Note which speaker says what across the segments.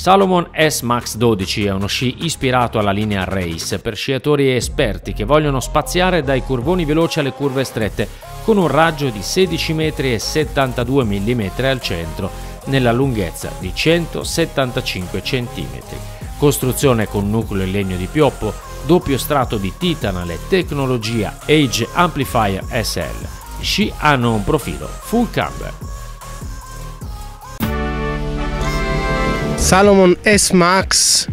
Speaker 1: Salomon S Max 12 è uno sci ispirato alla linea Race per sciatori esperti che vogliono spaziare dai curvoni veloci alle curve strette con un raggio di 16 metri 72 mm al centro nella lunghezza di 175 cm. Costruzione con nucleo in legno di pioppo, doppio strato di titanale tecnologia Age Amplifier SL. Sci hanno un profilo full camber.
Speaker 2: Salomon S Max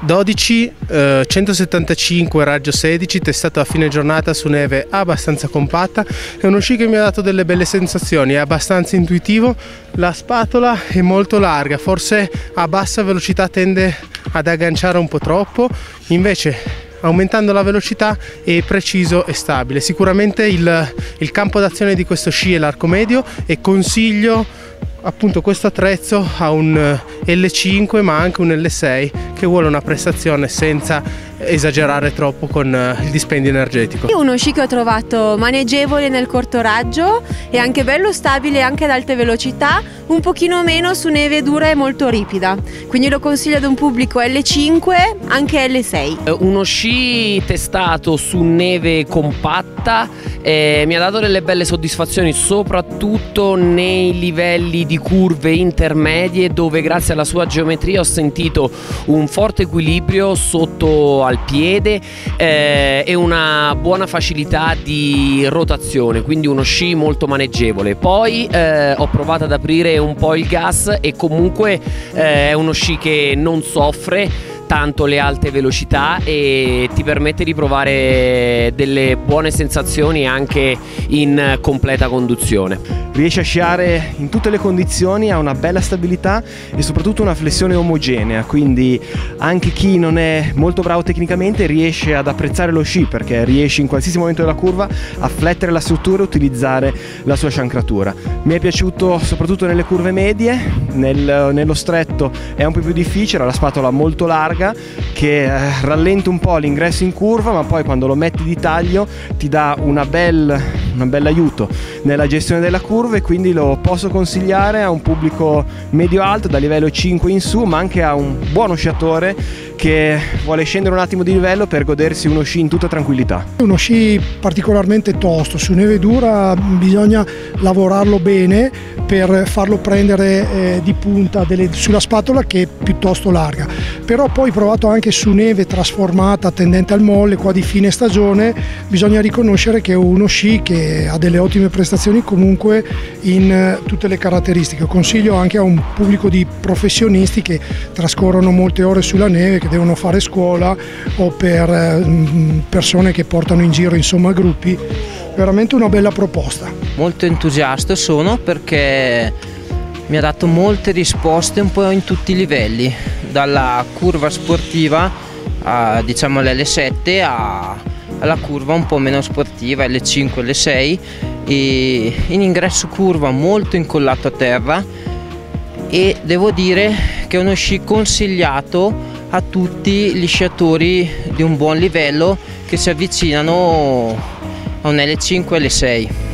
Speaker 2: 12, eh, 175 raggio 16, testato a fine giornata su neve abbastanza compatta. È uno sci che mi ha dato delle belle sensazioni, è abbastanza intuitivo. La spatola è molto larga, forse a bassa velocità tende ad agganciare un po' troppo, invece aumentando la velocità è preciso e stabile. Sicuramente il, il campo d'azione di questo sci è l'arco medio e consiglio appunto questo attrezzo ha un eh, L5 ma anche un L6 che vuole una prestazione senza esagerare troppo con eh, il dispendio energetico.
Speaker 3: È uno sci che ho trovato maneggevole nel corto raggio e anche bello stabile anche ad alte velocità, un pochino meno su neve dura e molto ripida. Quindi lo consiglio ad un pubblico L5, anche L6.
Speaker 4: Uno sci testato su neve compatta eh, mi ha dato delle belle soddisfazioni soprattutto nei livelli di curve intermedie dove grazie alla sua geometria ho sentito un forte equilibrio sotto al piede eh, e una buona facilità di rotazione, quindi uno sci molto maneggevole. Poi eh, ho provato ad aprire un po' il gas e comunque eh, è uno sci che non soffre tanto le alte velocità e ti permette di provare delle buone sensazioni anche in completa conduzione.
Speaker 5: Riesce a sciare in tutte le condizioni, ha una bella stabilità e soprattutto una flessione omogenea, quindi anche chi non è molto bravo tecnicamente riesce ad apprezzare lo sci perché riesce in qualsiasi momento della curva a flettere la struttura e utilizzare la sua sciancratura. Mi è piaciuto soprattutto nelle curve medie, nel, nello stretto è un po' più difficile, ha la spatola molto larga che eh, rallenta un po' l'ingresso in curva ma poi quando lo metti di taglio ti dà una bel, un bel aiuto nella gestione della curva e quindi lo posso consigliare a un pubblico medio-alto da livello 5 in su ma anche a un buono sciatore che vuole scendere un attimo di livello per godersi uno sci in tutta tranquillità.
Speaker 6: Uno sci particolarmente tosto, su neve dura bisogna lavorarlo bene per farlo prendere eh, di punta delle, sulla spatola che è piuttosto larga, però poi provato anche su neve trasformata tendente al molle qua di fine stagione, bisogna riconoscere che è uno sci che ha delle ottime prestazioni comunque in eh, tutte le caratteristiche. Consiglio anche a un pubblico di professionisti che trascorrono molte ore sulla neve, che devono fare scuola o per eh, persone che portano in giro insomma gruppi, veramente una bella proposta.
Speaker 7: Molto entusiasta sono perché mi ha dato molte risposte un po' in tutti i livelli, dalla curva sportiva a, diciamo l'L7 alla curva un po' meno sportiva, L5, L6 e in ingresso curva molto incollato a terra e devo dire che è uno sci consigliato a tutti gli sciatori di un buon livello che si avvicinano a un L5 e L6.